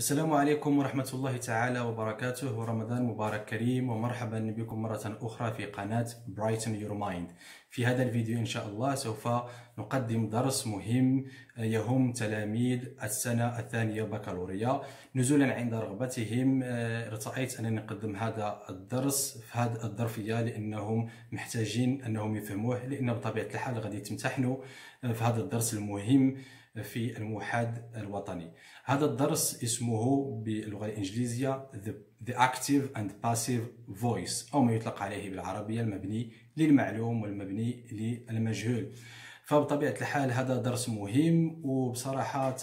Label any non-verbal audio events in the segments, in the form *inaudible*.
السلام عليكم ورحمة الله تعالى وبركاته. ورمضان مبارك كريم ومرحبا بكم مرة أخرى في قناة Brighten Your Mind. في هذا الفيديو إن شاء الله سوف نقدم درس مهم يهم تلاميذ السنة الثانية بكالوريا. نزولا عند رغبتهم ارتأيت أنني نقدم هذا الدرس في هذه الظرفية لأنهم محتاجين أنهم يفهموه لأن بطبيعة الحال غادي تمتحنوا في هذا الدرس المهم. في الموحد الوطني. هذا الدرس اسمه باللغة الإنجليزية The Active and Passive Voice أو ما يطلق عليه بالعربية المبني للمعلوم والمبني للمجهول. فبطبيعة الحال هذا درس مهم وبصراحة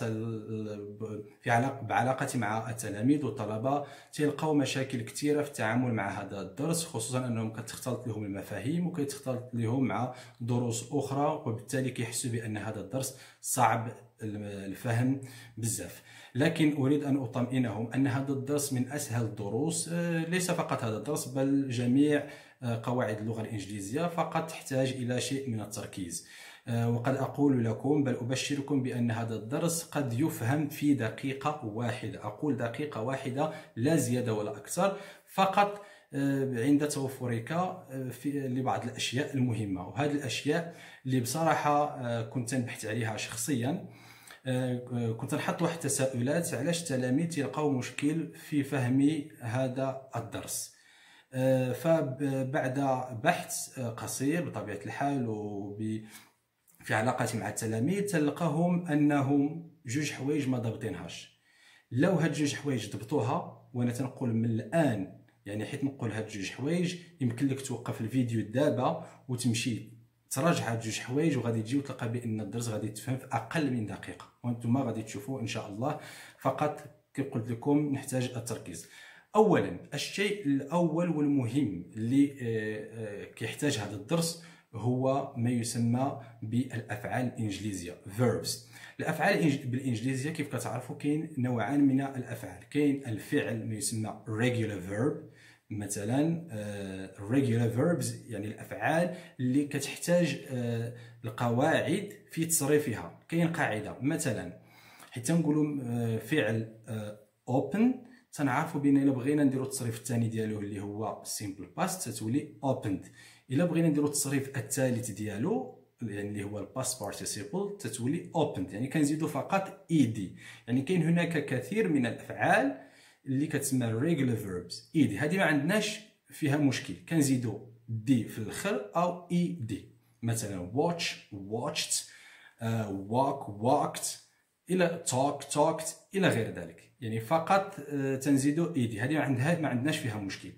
في علاقة بعلاقتي مع التلاميذ والطلبة تلقاو مشاكل كثيرة في التعامل مع هذا الدرس خصوصا أنهم كتختلط لهم المفاهيم وكتختلط لهم مع دروس أخرى وبالتالي كيحسوا بأن هذا الدرس صعب الفهم بزاف. لكن أريد أن أطمئنهم أن هذا الدرس من أسهل الدروس آه، ليس فقط هذا الدرس بل جميع آه، قواعد اللغة الإنجليزية فقط تحتاج إلى شيء من التركيز. وقد أقول لكم بل أبشركم بأن هذا الدرس قد يفهم في دقيقة واحدة. أقول دقيقة واحدة لا زيادة ولا أكثر فقط عند توفرك في لبعض الأشياء المهمة. وهذه الأشياء اللي بصراحة كنت نبحث عليها شخصيا آه، كنت نحط واحد التساؤلات علاش التلاميذ تلقاو مشكل في فهم هذا الدرس؟ آه، فبعد بحث قصير بطبيعة الحال وب في علاقتي مع التلاميذ تلقاهم أنهم جوج حوايج ما ضابطينهاش لو هاد جوج حوايج ضبطوها وأنا تنقول من الآن يعني حيت نقول هاد جوج حوايج يمكن لك توقف الفيديو دابا وتمشي تراجع هاد جوج حوايج وغادي تجي وتلقى بأن الدرس غادي تفهم في أقل من دقيقة. وأنتم غادي تشوفوا إن شاء الله. فقط كي قلت لكم نحتاج التركيز. اولا الشيء الأول والمهم اللي آه، آه، كيحتاج هذا الدرس هو ما يسمى بالأفعال الإنجليزية verbs. الأفعال بالإنجليزية كيف كتعرفوا؟ كاين نوعان من الأفعال. كاين الفعل ما يسمى regular verb مثلا آه، regular verbs يعني الأفعال اللي كتحتاج آه، القواعد في تصريفها. كاين قاعدة مثلا حيت نقولوا آه، فعل open تنعرفوا بأن إلا بغينا نديرو التصريف الثاني ديالو اللي هو simple past تتولي opened. إلا بغينا نديرو التصريف الثالث ديالو يعني اللي هو ال past participle تتولي opened. يعني كنزيدو فقط ed. يعني كاين هناك كثير من الأفعال اللي كتسمى regular verbs. ايدي هذه ما عندناش فيها مشكل. كنزيدو دي في الآخر أو اي دي مثلا watch watched uh, walk walked إلى talk talked إلى غير ذلك. يعني فقط uh, تنزيدو اي دي هذه ما عندها ما عندناش فيها مشكل.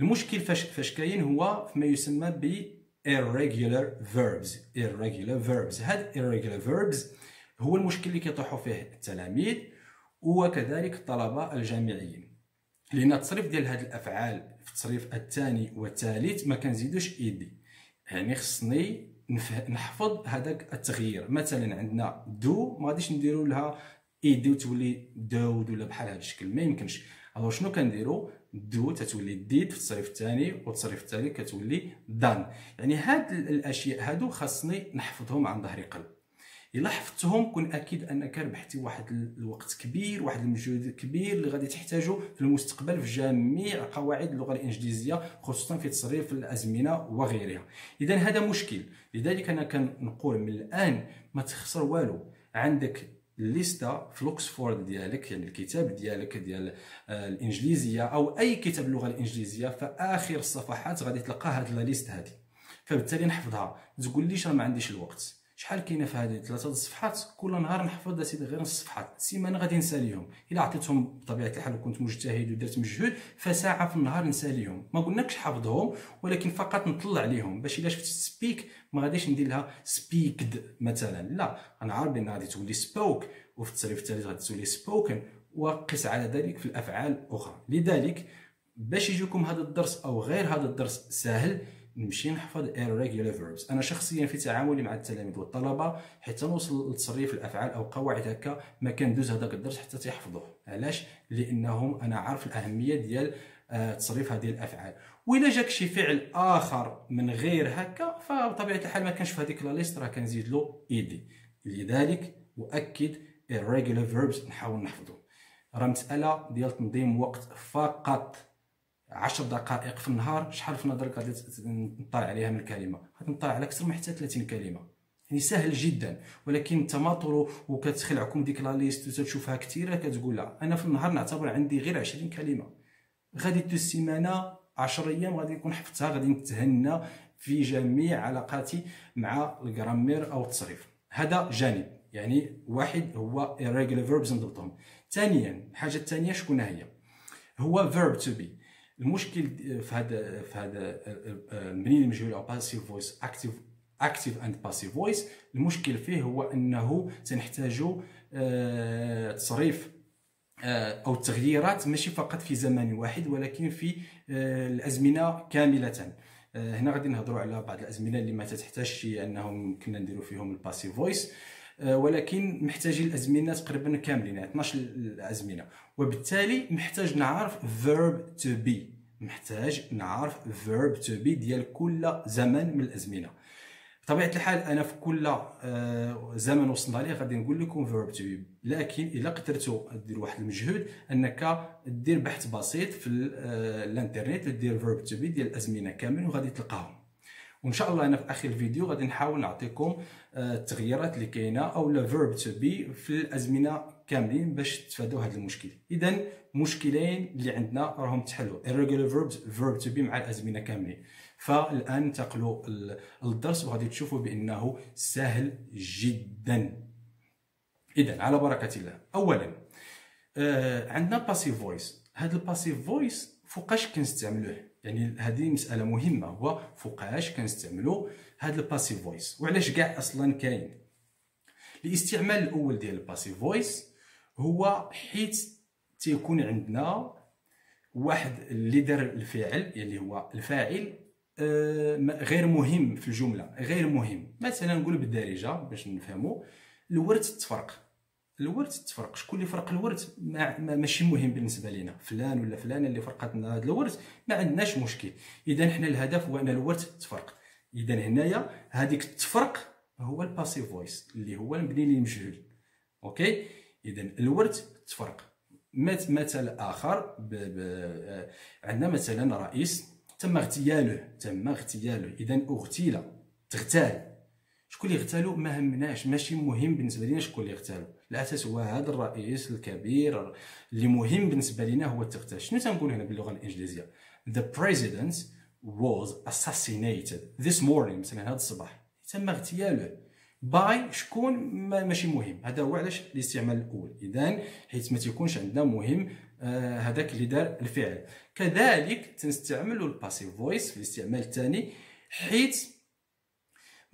المشكل فاش فاش كاين هو فيما يسمى ب irregular verbs. irregular verbs. هاد irregular verbs هو المشكل اللي كيطيحوا فيه التلاميذ وكذلك الطلبة الجامعيين. لأن التصريف ديال هذه الأفعال في التصريف الثاني والثالث ما كنزيدوش ed. يعني خصني نحفظ هذاك التغيير. مثلا عندنا do ما غاديش نديرو لها ed وتولي doed ولا بحال هذا الشكل ما يمكنش. alors شنو كنديرو؟ do تتولي did في التصريف الثاني والتصريف الثالث كتولي done. يعني هاد الأشياء هادو خاصني نحفظهم عن ظهر قلب. إلا حفظتهم كن أكيد انك ربحتي واحد الوقت كبير واحد المجهود كبير اللي غادي تحتاجه في المستقبل في جميع قواعد اللغة الإنجليزية خصوصا في تصريف الأزمنة وغيرها. اذا هذا مشكل. لذلك أنا كنقول من الآن ما تخسر والو. عندك الليستا في لوكسفورد ديالك يعني الكتاب ديالك ديال آه، الإنجليزية أو أي كتاب اللغة الإنجليزية في اخر الصفحات غادي تلقى هاد la liste هذه فبالتالي نحفظها. تقول ليش راه ما عنديش الوقت؟ شحال كاينة في هذه ثلاثة الصفحات كل نهار نحفظ سيدي غير نص صفحات سيمانه غادي نساليهم. إلا عطيتهم بطبيعة الحال وكنت مجتهد ودرت مجهود فساعة في النهار نساليهم. ما قلناكش حفظهم ولكن فقط نطلع عليهم. باش إلا شفت سبيك ما غاديش ندير لها سبيكد مثلا. لا أنا عارف بان غادي تولي سبوك وفي التصريف الثالث غادي تولي سبوكن وقس على ذلك في الأفعال الأخرى. لذلك باش يجيكم هذا الدرس أو غير هذا الدرس سهل نمشي نحفظ irregular verbs أنا شخصيا في تعاملي مع التلاميذ والطلبة حتى نوصل لتصريف الأفعال أو قواعد هكا ما كندوز هذاك الدرس حتى تيحفظوه. علاش؟ لأنهم أنا عارف الأهمية ديال آه، تصريف هذه الأفعال. واذا جاك شي فعل آخر من غير هكا فبطبيعة الحال ما كانش في هذيك لا ليست راه كنزيد له إيدي. لذلك أؤكد irregular verbs نحاول نحفظه راه مسألة ديال تنظيم وقت فقط. عشر دقائق في النهار شحال في نظرك غادي نطلع عليها من كلمة؟ غادي نطلع على أكثر من حتى 30 كلمة. يعني سهل جدا. ولكن التماطر وكتخلعكم ديك لا ليست وتشوفها كثيرة كتقول لا أنا في النهار نعتبر عندي غير 20 كلمة. غادي السيمانة 10 أيام غادي نكون حفظتها غادي نتهنى في جميع علاقاتي مع الجرامير أو التصريف. هذا جانب. يعني واحد هو irregular verbs نضبطهم. ثانيا الحاجة الثانية شكون هي؟ هو verb to be. المشكل في هذا في هذا المبني المجهول أو passive voice active active and passive voice المشكل فيه هو أنه سنحتاج آه، تصريف آه، أو التغييرات ماشي فقط في زمان واحد ولكن في آه، الأزمنة كاملة. هنا غادي نهضروا على بعض الأزمنة اللي ما تحتاجش أنهم كنا نديروا فيهم ال passive voice ولكن محتاجين الأزمنة تقريبا كاملين 12 الأزمنة. وبالتالي محتاج نعرف verb to be. محتاج نعرف verb to be ديال كل زمن من الأزمنة. بطبيعة الحال أنا في كل آه، زمن وصلنا ليه غادي نقول لكم verb to be لكن إلا قدرتوا دير واحد المجهود أنك دير بحث بسيط في آه، الإنترنت دير verb to be ديال الأزمنة كامل وغادي تلقاهم. وإن شاء الله أنا في آخر الفيديو غادي نحاول نعطيكم آه، التغييرات اللي كاينة أو لا verb to be في الأزمنة كاملين باش تفادوا هذا المشكل. اذا مشكلين اللي عندنا راهم تحلوا. Irregular verbs verb to be مع الأزمنة كاملين. فالآن انتقلوا للدرس وغادي تشوفوا بأنه سهل جدا. اذا على بركة الله. اولا آه عندنا passive voice هذا ال passive voice فوقاش كنستعملوه؟ يعني هذه مسألة مهمة هو فوقاش كنستعملوا هذا ال passive voice وعلاش كاع أصلا كاين؟ الاستعمال الأول ديال ال passive voice هو حيت تيكون عندنا واحد اللي دار الفعل يعني هو الفاعل آه، غير مهم في الجملة غير مهم. مثلا نقول بالدارجة باش نفهموا الورث تفرق. الورث تفرق. شكون اللي فرق الورث ما ماشي مهم بالنسبة لنا فلان ولا فلان اللي فرقت لنا هذا الورث ما عندناش مشكل. اذا حنا الهدف هو أن الورث تفرق. اذا هنايا هذيك التفرق هو ال passive voice اللي هو المبني للمجهول okay؟ اذا الورث تفرق. مثل آخر ب... ب... آه، عندنا مثلا رئيس تم اغتياله تم اغتياله. اذا أغتيل تغتال. شكون اللي اغتالو ما همناش. ماشي مهم بالنسبة لنا شكون اللي اغتالو الأساس هو هذا الرئيس الكبير اللي مهم بالنسبة لنا هو تغتال شنو تنقول هنا باللغة الإنجليزية؟ The president was assassinated this morning. مثلا هذا الصباح. تم اغتياله. by شكون؟ ماشي مهم. هذا هو علاش الاستعمال الأول. اذا حيت ما تيكونش عندنا مهم آه هذاك اللي دار الفعل. كذلك تنستعملوا ال passive voice في الاستعمال الثاني حيت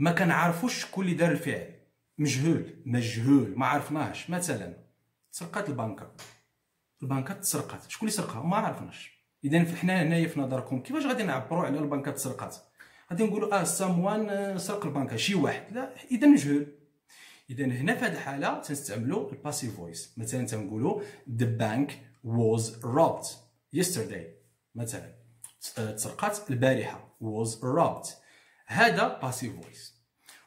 ما كنعرفوش شكون اللي دار الفعل. مجهول مجهول ما عرفناهش. مثلا تسرقات البنكة. البنكة تسرقات. شكون اللي سرقها؟ ما عرفناش. اذا حنا هنايا في نظركم كيفاش غادي نعبروا على البنكة تسرقات؟ غادي نقولوا آه someone آه، سرق البنكة شي واحد. لا إذا مجهول. إذا هنا في هذه الحالة تنستعملوا ال passive voice مثلا تنقولوا the bank was robbed yesterday. مثلا تسرقت البارحة. was robbed. هذا passive voice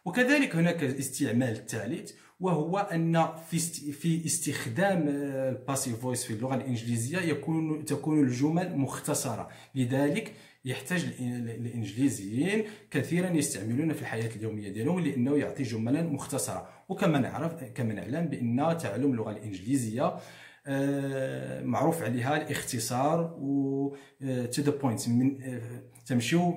وكذلك هناك استعمال ثالث وهو أن في في استخدام ال passive voice في اللغة الإنجليزية يكون تكون الجمل مختصرة. لذلك يحتاج الإنجليزيين كثيرا يستعملون في الحياة اليومية ديالهم لأنه يعطي جملا مختصرة. وكما نعرف كما نعلم بأن تعلم اللغة الإنجليزية آه، معروف عليها الاختصار و to the point من آه، تمشيو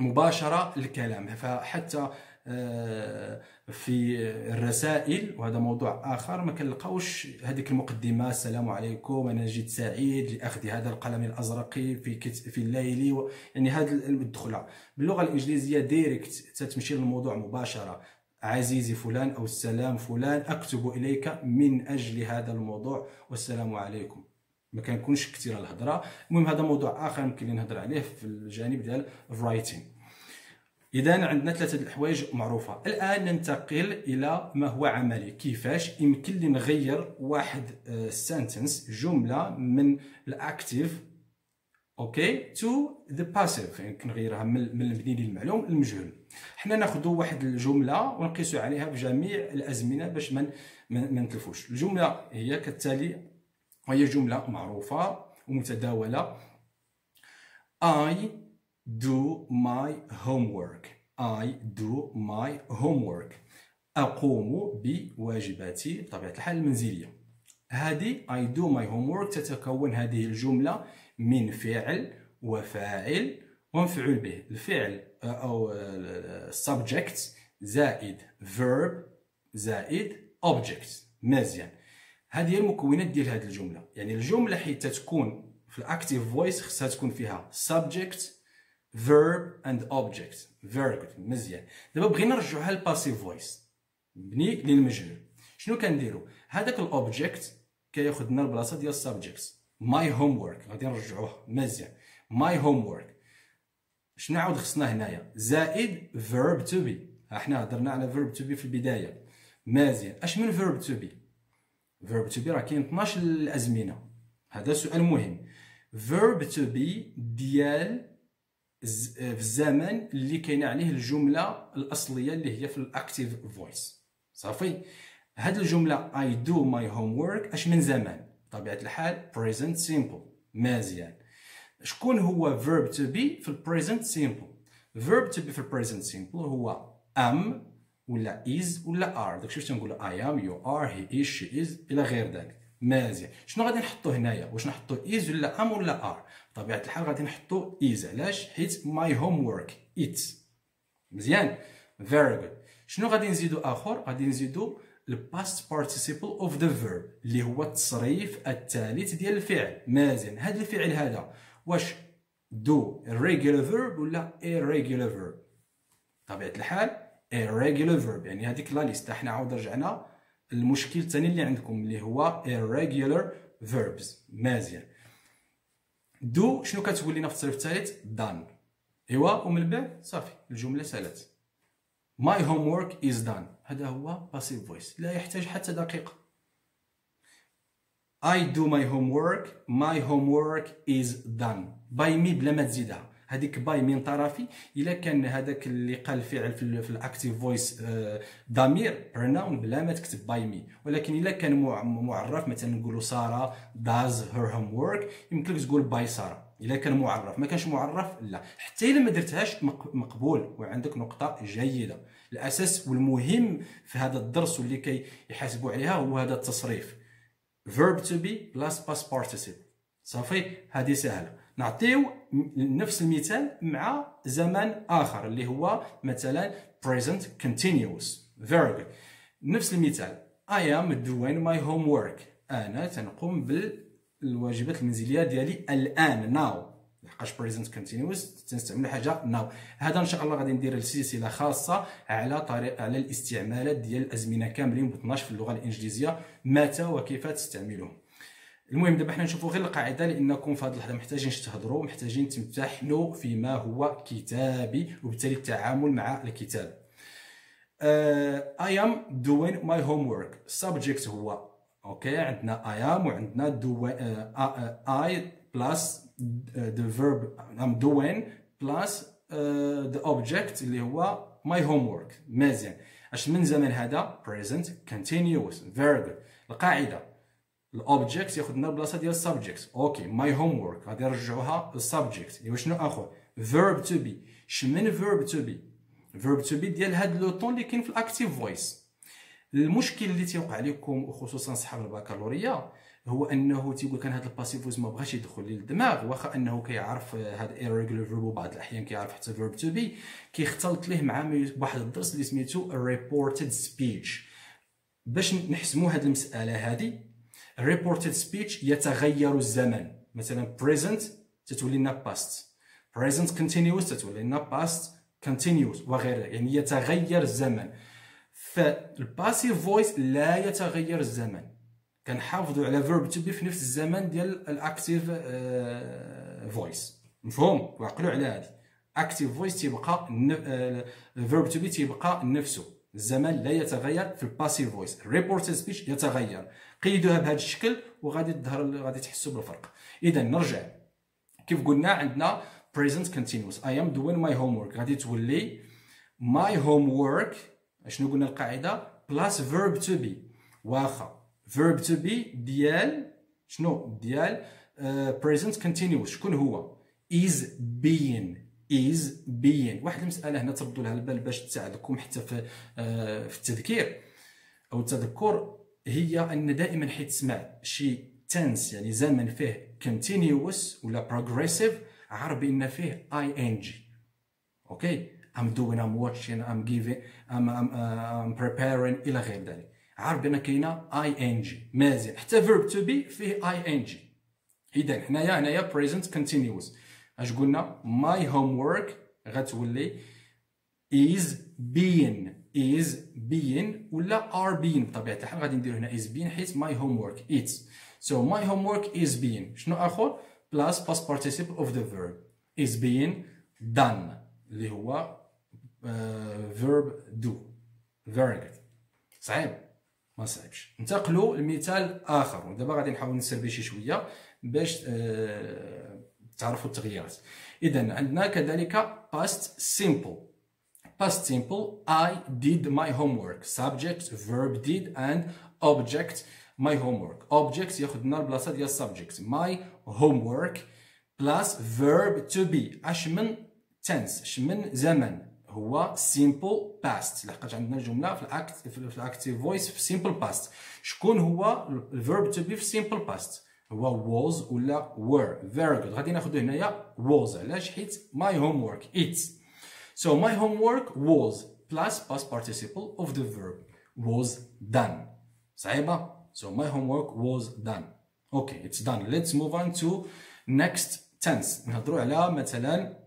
مباشرة للكلام. فحتى آه، في الرسائل وهذا موضوع آخر ما كنلقاوش هذيك المقدمة السلام عليكم أنا جيت سعيد لأخذ هذا القلم الأزرق في كت في الليل يعني هذه الدخله باللغة الإنجليزية direct تتمشي للموضوع مباشرة. عزيزي فلان أو السلام فلان أكتب إليك من أجل هذا الموضوع. والسلام عليكم. ما كنكونش كثير الهضرة. المهم هذا موضوع آخر يمكن نهضر عليه في الجانب ديال ال writing إذا عندنا ثلاثة الحوايج معروفة. الآن ننتقل إلى ما هو عملي. كيفاش؟ يمكن لي نغير واحد sentence آه، جملة من ال active okay to the passive يعني كنغيرها من المبني للمعلوم المجهول. حنا ناخذوا واحد الجملة ونقيسوا عليها بجميع الأزمنة باش ما نتلفوش. الجملة هي كالتالي وهي جملة معروفة ومتداولة. I do my homework. I do my homework. أقوم بواجباتي بطبيعة الحال المنزلية. هذه I do my homework تتكون هذه الجملة من فعل وفاعل ومفعول به. الفعل أو subject زائد verb زائد object مزيان. هذه هي المكونات ديال هذه الجملة. يعني الجملة حيت تكون في ال active voice خصها تكون فيها subject verb and object. Very good. مزيان. دابا بغينا نرجعوها لل passive voice بني للمجهول. شنو كنديرو؟ هذاك ال object كياخذ لنا البلاصة ديال my homework غادي نرجعوه. مزيان. my homework شنو عاود خصنا هنايا؟ زائد verb to be. إحنا هضرنا على verb to be في البداية. مزيان. أش من verb to be verb to be راه كاين 12 الأزمنة. هذا سؤال مهم. Verb to be ديال في الزمن اللي كاينة عليه الجملة الأصلية اللي هي في ال active voice. صافي؟ هاد الجملة I do my homework أش من زمان؟ بطبيعة الحال present simple. مزيان شكون هو verb to be في present simple verb to be في present simple هو am ولا is ولا are. داكشي واش تنقولوا I am you are he is she is إلى غير ذلك. مزيان شنو غادي نحطو هنايا؟ واش نحطو is ولا am ولا are بطبيعة الحال غادي نحطو is. علاش؟ حيت my homework. It مزيان. Very good. شنو غادي نزيدو آخر؟ غادي نزيدو الباست participle of the verb اللي هو التصريف الثالث ديال الفعل. مزيان هذا الفعل هذا واش do regular verb ولا irregular verb بطبيعة الحال irregular verb. يعني هذيك لا ليست. إحنا عاود رجعنا المشكل الثاني اللي عندكم اللي هو irregular verbs. مزيان دو شنو كتقول لنا في التصريف الثالث؟ done. إيوا ومن بعد صافي. الجملة سالت. My homework is done. هذا هو passive voice. لا يحتاج حتى دقيقة. I do my homework. My homework is done. By me بلا ما تزيدها. هذيك by من طرفي. إلا كان هذاك اللي قال الفعل في, ال active voice ضمير pronoun بلا ما تكتب by me ولكن إلا كان معرف مثلا نقولوا سارة does her homework يمكن لك تقول by سارة. إلا كان معرف. ما كانش معرف لا. حتى إلا ما درتهاش مقبول. وعندك نقطة جيدة. الأساس والمهم في هذا الدرس واللي كيحاسبوا عليها هو هذا التصريف. verb to be plus past participle. صافي؟ هذه سهلة. نعطيو نفس المثال مع زمان آخر اللي هو مثلا present continuous. Very good. نفس المثال. I am doing my homework. أنا تنقوم بالواجبات المنزلية ديالي الآن now. لحقاش present continuous تنستعمل حاجة now. هذا إن شاء الله غادي ندير سلسله خاصة على طريق على الاستعمالات ديال الأزمنة كاملين ب 12 في اللغة الإنجليزية. متى وكيف تستعملهم المهم دابا حنا نشوفوا غير القاعدة لأنكم في هذه اللحظة محتاجين تهضروا محتاجين تمتحنوا فيما هو كتابي وبالتالي التعامل مع الكتاب. uh, I am doing my homework. Subject هو أوكي عندنا I am وعندنا do uh, I plus the verb I'm doing plus uh, the object اللي هو my homework. مزيان أش من زمان هذا؟ Present continuous. Very good. القاعدة. ال object ياخذ لنا البلاصة ديال ال subject okay my homework غادي نرجعوها لل subject ايوا شنو آخر؟ verb to be شمن verb to be verb to be ديال هاد le temps اللي كاين في ال active voice المشكل اللي تيوقع لكم وخصوصا صحاب البكالوريا هو أنه تيقول كان هذا ال passive voice ما بغاش يدخل للدماغ واخا أنه كيعرف هاد irregular verb وبعض الأحيان كيعرف حتى verb to be كيختلط ليه مع واحد الدرس اللي سميتو reported speech باش نحسموا هاد المسألة هذه reported speech يتغير الزمن. مثلا present تتولي لنا past. Present continuous تتولي لنا past continuous وغيرها. يعني يتغير الزمن. فال passive voice لا يتغير الزمن. كنحافظوا على verb to be في نفس الزمن ديال ال active voice مفهوم؟ وعقلوا على هذه. active voice تيبقى verb to be تيبقى نفسه. الزمن لا يتغير في ال passive voice reported speech يتغير. قيدوها بهذا الشكل وغادي تظهر غادي تحسوا بالفرق. إذا نرجع. كيف قلنا عندنا present continuous. I am doing my homework. غادي تولي my homework. شنو قلنا القاعدة؟ plus verb to be. واخا. Verb to be ديال شنو؟ ديال present continuous شكون هو؟ Is being. Is being. واحد المسألة هنا تردوا لها البال باش تساعدكم حتى في في التذكير. أو التذكر هي أن دائما حيت تسمع شي tense يعني زمن فيه continuous ولا progressive عرف بان فيه ing. okay؟ I'm doing I'm watching I'm giving I'm, I'm, uh, I'm preparing إلى غير ذلك. عارف بان كاينة ing. مازال حتى verb to be فيه ing. اذا هنايا هنايا present continuous. اش قلنا my homework غتولي is being is being ولا are being بطبيعه الحال غادي ندير هنا is being حيت my homework it's so my homework is being شنو اخر plus past participle of the verb is being done اللي هو uh, verb do very good صعيب ما صعيبش ننتقلوا لمثال اخر ودابا غادي نحاول نسربي شي شوية باش uh, تعرفوا التغييرات اذا عندنا كذلك past simple past simple I did my homework subject verb did and object my homework object ياخذنا البلاصه ديال subject my homework plus verb to be اش من tense اش من زمن هو simple past لحقاش عندنا جمله في الاكت في الاكتيف فويس في simple past شكون هو الفيرب to be في simple past هو was ولا were very good غادي ناخذ هنايا was علاش حيت my homework it's so my homework was plus past participle of the verb was done صعيبه so my homework was done okay it's done let's move on to next tense نهضروا على مثلا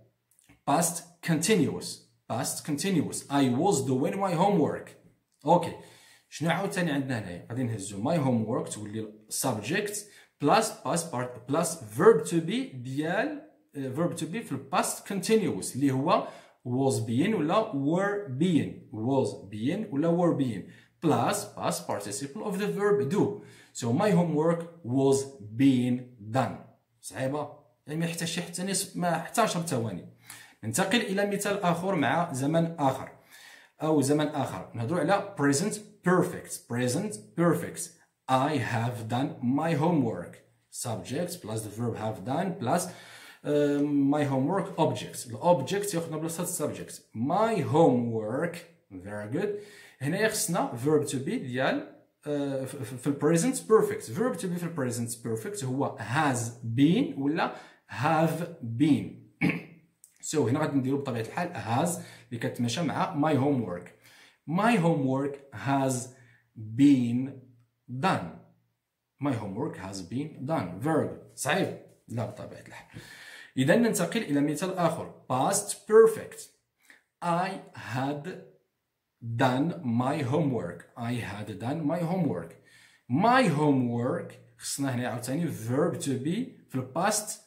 past continuous past continuous I was doing my homework okay شنو عاوتاني عندنا هنايا غادي نهزو my homework تولي subject past part plus verb to be ديال verb to be في past continuous اللي هو was being ولا were being was being ولا were being plus past participle of the verb do so my homework was being done صعيبه يعني ما يحتاجش حتى نصف ما حتى 10 ثواني ننتقل إلى مثال اخر مع زمن اخر أو زمن اخر نهضروا على present perfect present perfect I have done my homework. Subject plus the verb have done plus um, my homework objects. The object ياخذنا بلاصة subject. My homework very good. هنا خصنا verb to be ديال uh, في ال present perfect. Verb to be في ال present perfect هو has been ولا have been. *clears throat* so هنا غادي نديرو بطبيعة الحال has اللي كتماشى مع my homework. My homework has been done my homework has been done very good صعيب لا بطبيعة الحال إذا ننتقل إلى مثال آخر past perfect I had done my homework I had done my homework my homework خصنا هنا عاوتاني verb to be في past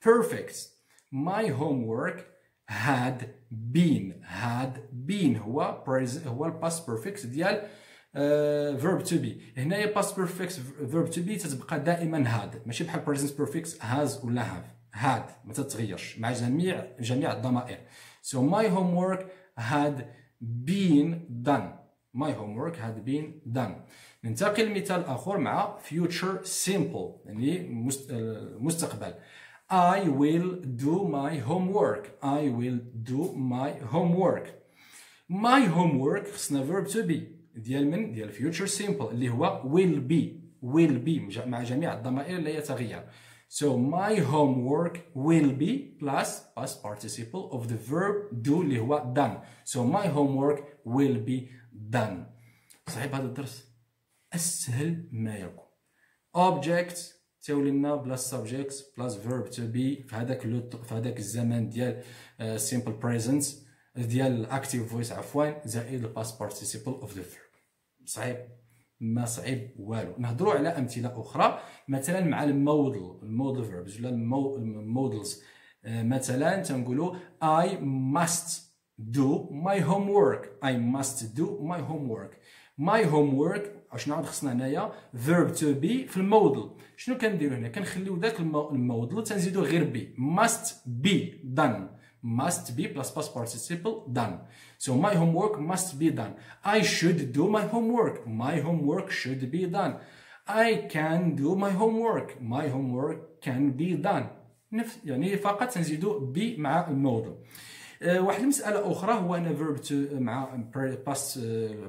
perfect my homework had been had been هو هو past perfect ديال verb to be هنايا past perfect verb to be تتبقى دائما هاد ماشي بحال present perfect has ولا have هاد ما تتغيرش. مع جميع جميع الضمائر. So my homework had been done. My homework had been done. ننتقل لمثال آخر مع future simple يعني مستقبل. I will do my homework. I will do my homework. My homework خصنا verb to be. ديال من؟ ديال future simple اللي هو will be. Will be مع جميع الضمائر لا يتغير. So my homework will be plus past participle of the verb do اللي هو done. So my homework will be done. صحيح هذا الدرس؟ أسهل ما يكون. Object تولي لنا plus subject plus verb to be. في هذاك في هذاك الزمن ديال uh, simple present ديال ال active voice عفوا زائد ال past participle of the verb صعيب ما صعيب والو. نهضروا على أمثلة أخرى مثلا مع ال modal ال modal verbs ولا ال modals مثلا تنقولوا I must do my homework. I must do my homework. My homework شنو عاد خصنا هنايا verb to be في ال modal. شنو كنديروا هنا؟ كنخليو داك ال modal تنزيدو غير be must be done. must be plus past participle done. So my homework must be done. I should do my homework. My homework should be done. I can do my homework my homework can be done نفس يعني فقط نزيدو بي مع الموضوع أه واحد المساله اخرى هو انا فيرب مع باست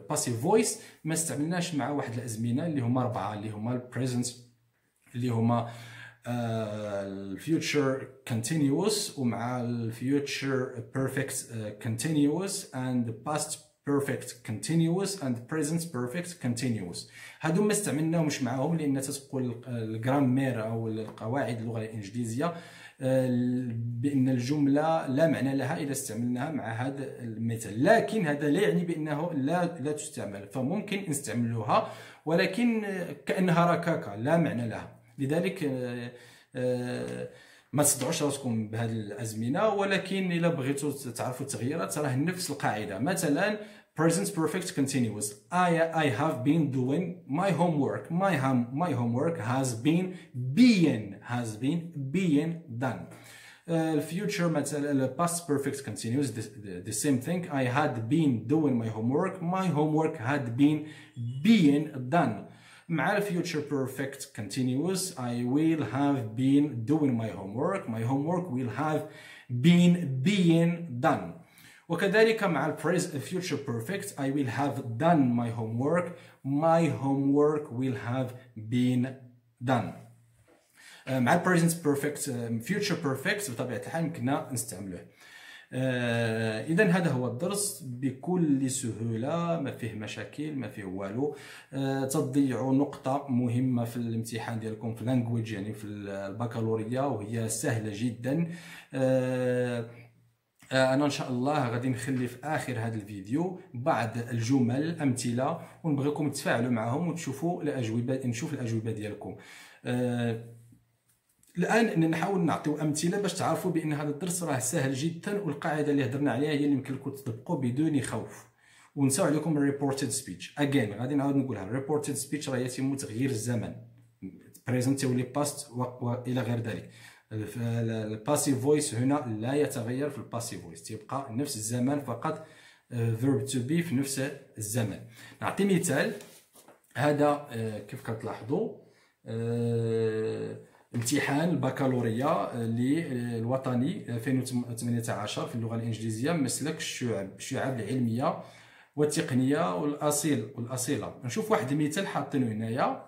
باسيف فويس ما استعملناش مع واحد الازمنه اللي هما اربعه اللي هما البريزنت اللي هما ال future continuous ومع ال future perfect continuous and past perfect continuous and present perfect continuous. هادو ما استعملناهمش معاهم لأن تتقول ال grammar أو القواعد اللغة الإنجليزية آه، بأن الجملة لا معنى لها إذا استعملناها مع هذا المثال لكن هذا لا يعني بأنه لا لا تستعمل فممكن نستعملوها ولكن كأنها ركاكة لا معنى لها. لذلك آه، آه، ما تصدعوش راسكم بهذه الازمنه ولكن الا بغيتوا تعرفوا التغييرات راه نفس القاعده مثلا present perfect continuous I I have been doing my homework my hom my homework has been being has been being done uh, future مثلا past perfect continuous the, the, the same thing I had been doing my homework my homework had been being done مع future perfect continuous I will have been doing my homework my homework will have been being done وكذلك مع future perfect I will have done my homework my homework will have been done مع present perfect future perfect بطبيعة الحال يمكننا نستعملوه آه اذا هذا هو الدرس بكل سهولة ما فيه مشاكل ما فيه والو. آه تضيعوا نقطة مهمة في الامتحان ديالكم في لانجويج يعني في البكالوريا وهي سهلة جدا. آه أنا إن شاء الله غادي نخلي في آخر هذا الفيديو بعض الجمل الامثله ونبغيكم تفاعلوا معهم وتشوفوا الأجوبة نشوف الأجوبة ديالكم. الآن نحاول نعطيو أمثلة باش تعرفوا بأن هذا الدرس راه سهل جدا والقاعدة اللي هضرنا عليها هي اللي يمكن لكم تطبقوا بدون خوف. ونساو عليكم ال reported speech again غادي نعاود نقولها. ال reported speech راه يتم تغيير الزمن. present تولي past والى غير ذلك. ال passive voice هنا لا يتغير في ال passive voice تبقى نفس الزمن فقط verb to be في نفس الزمن. نعطي مثال. هذا آه، كيف كتلاحظوا؟ آه، امتحان البكالوريا الوطني 2018 في اللغة الإنجليزية مسلك الشعب الشعب العلمية والتقنية والأصيل والأصيلة. نشوف واحد المثال حاطينه هنايا.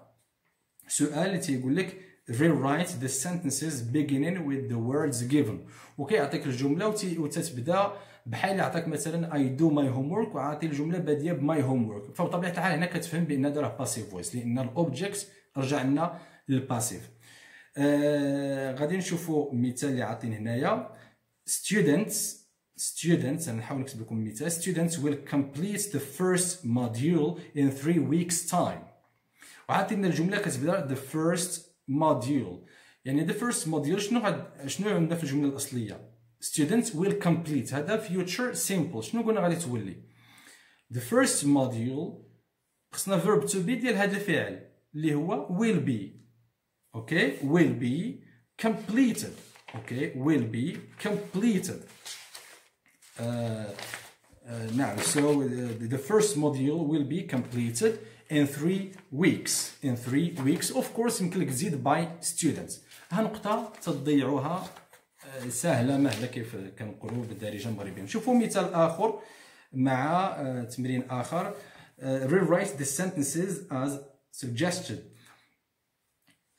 سؤال اللي تيقول لك rewrite the sentences beginning with the words given. وكيعطيك الجملة وتتبدأ بحال عطاك مثلا I do my homework وعاطي الجملة بادية ب my homework. فبطبيعة الحال هنا كتفهم بأن هذا راه passive voice لأن ال object رجع لنا لل passive آه غادي نشوفوا مثال اللي عاطين هنايا students students نحاول نكتب لكم مثال students will complete the first module in three weeks time وعاطينا الجمله كتبدا the first module يعني the first module شنو غاد شنو عندنا في الجمله الاصليه students will complete هذا future simple شنو قلنا غادي تولي the first module خصنا verb to be ديال هذا الفعل اللي هو will be okay will be completed okay will be completed uh, uh, now so uh, the first module will be completed in three weeks in three weeks of course يمكن لك تزيد by students ها نقطة تضيعوها سهلة مهلة كيف كنقولوا بالدارجة المغربية نشوفوا مثال آخر مع تمرين آخر rewrite the sentences as suggested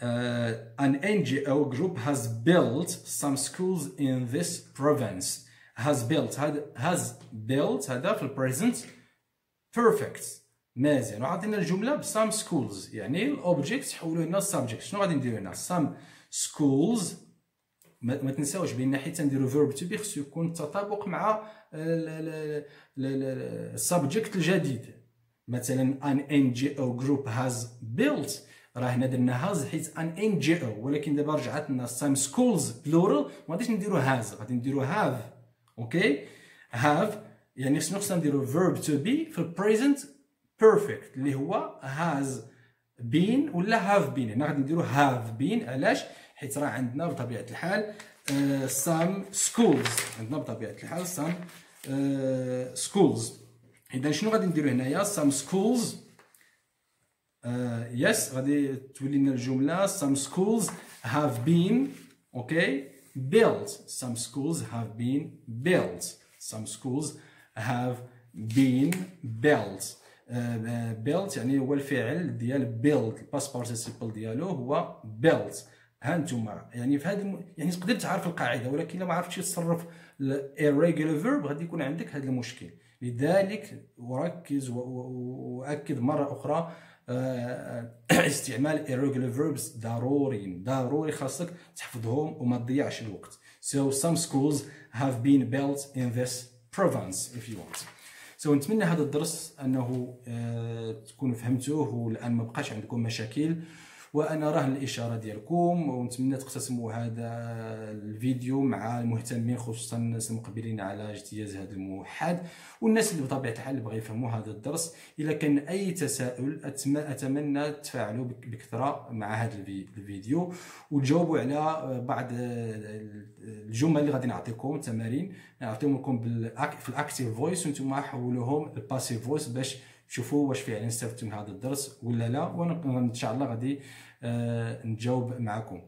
Uh, an NGO group has built some schools in this province. Has built has built هذا في ال present perfect. مزيان وعطينا الجملة ب some schools. يعني ال object حولوا لنا ال subject شنو غادي نديرو هنا؟ Some schools. ما تنساوش بأن حيت نديرو verb to be خصو يكون تطابق مع ال subject الجديد. مثلا an NGO group has built. راه هنا درنا has حيت an NGO ولكن دابا رجعت لنا some schools plural ما غاديش نديرو has غادي نديرو have okay have يعني شنو خصنا نديرو verb to be في ال present perfect اللي هو has been ولا have been هنا غادي نديرو have been علاش؟ حيت راه عندنا بطبيعة الحال some uh, schools عندنا بطبيعة الحال some schools uh, إذا شنو غادي نديرو هنايا؟ some schools yes غادي تولي لنا الجملة. Some schools have been okay built. Some schools have been built. Some schools have been built. built يعني هو الفعل ديال build ال past participle ديالو هو built. ها أنتم يعني في هذا يعني تقدر تعرف القاعدة ولكن لو ما عرفتش تصرف irregular verb غادي يكون عندك هذا المشكل. لذلك أركز وأؤكد مرة أخرى آه، استعمال irregular verbs ضروري ضروري خاصك تحفظهم وما تضيعش الوقت. So some schools have been built in this province if you want. So نتمنى هذا الدرس أنه آه، تكونوا فهمتوه والان ما بقاش عندكم مشاكل. وأنا راهن الإشارة ديالكم ونتمنى تقتسموا هذا الفيديو مع المهتمين خصوصا الناس المقبلين على اجتياز هذا الموحد والناس اللي بطبيعة الحال اللي بغى يفهموا هذا الدرس. الا كان أي تساؤل أتمنى تفاعلوا بكثرة مع هذا الفيديو وتجاوبوا على بعض الجمل اللي غادي نعطيكم تمارين. نعطيهم لكم في ال active voice وأنتم حولوهم ل passive voice باش شوفوا واش فعلا استفدتوا من هذا الدرس ولا لا وأنا إن شاء الله غادي آه، نجاوب معكم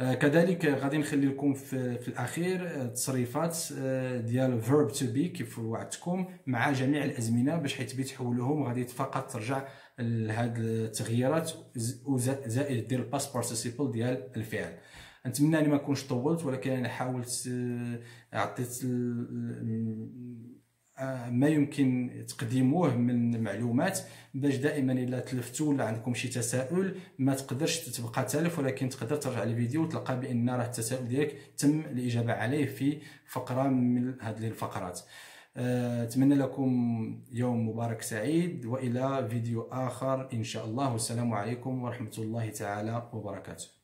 آه، كذلك غادي نخلي لكم في, في الأخير تصريفات آه، ديال verb to be كيف وعدتكم مع جميع الأزمنة باش حيت تحولوهم غادي فقط ترجع لهاد التغييرات زائد دير ال past participle ديال الفعل. نتمنى أني ما نكونش طولت ولكن أنا حاولت عطيت ما يمكن تقديموه من معلومات باش دائما إلا تلفتوا ولا عندكم شي تساؤل ما تقدرش تبقى تالف ولكن تقدر ترجع للفيديو وتلقى بأن راه التساؤل ديالك تم الإجابة عليه في فقرة من هذه الفقرات. أتمنى لكم يوم مبارك سعيد وإلى فيديو آخر إن شاء الله. والسلام عليكم ورحمة الله تعالى وبركاته.